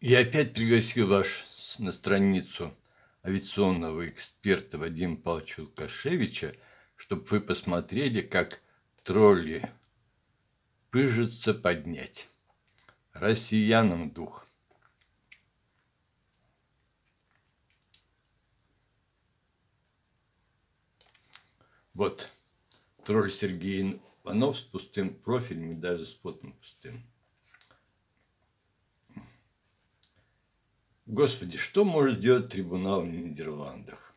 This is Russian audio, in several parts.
Я опять пригласил вас на страницу авиационного эксперта Вадима Павловича Лукашевича, чтобы вы посмотрели, как тролли пыжится поднять. Россиянам дух. Вот тролль Сергей Иванов с пустым профилем и даже с фотом пустым. Господи, что может делать трибунал в Нидерландах?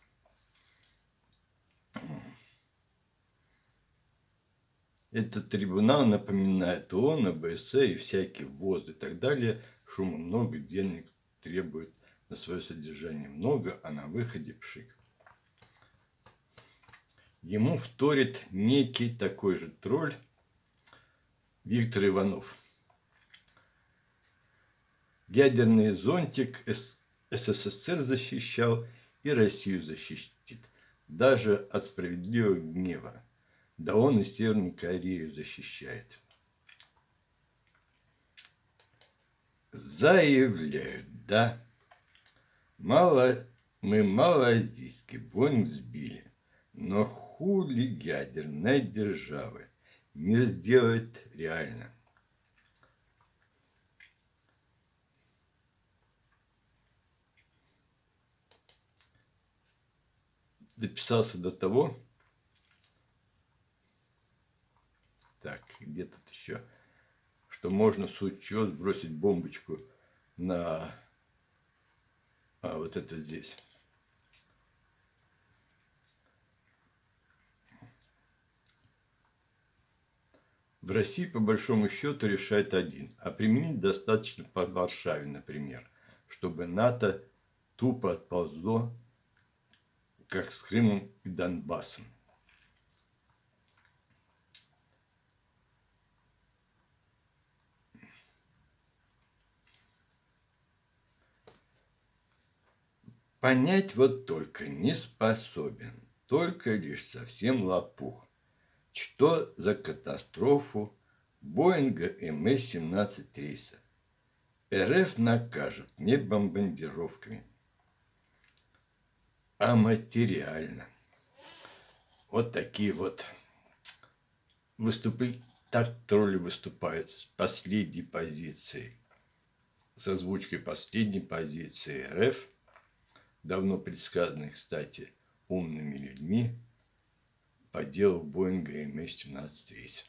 Этот трибунал напоминает ООН, ОБСЕ и всякие ВОЗ и так далее. Шума много, денег требует на свое содержание много, а на выходе пшик. Ему вторит некий такой же тролль Виктор Иванов – Ядерный зонтик СССР защищал и Россию защитит, даже от справедливого гнева. Да он и Северную Корею защищает. Заявляют, да, мало, мы малоазийский Боинг сбили, но хули ядерной державы не сделает реально – дописался до того, так, где тут еще, что можно в случае сбросить бомбочку на а, вот это здесь. В России, по большому счету, решает один, а применить достаточно по Варшаве, например, чтобы НАТО тупо отползло как с Крымом и Донбассом. Понять вот только не способен, только лишь совсем лопух. Что за катастрофу Боинга МС-17 рейса? РФ накажут не бомбардировками, а материально. Вот такие вот выступления. Так тролли выступают с последней позиции, с озвучкой последней позиции РФ, давно предсказанной, кстати, умными людьми по делу Боинга МС-17 рейса.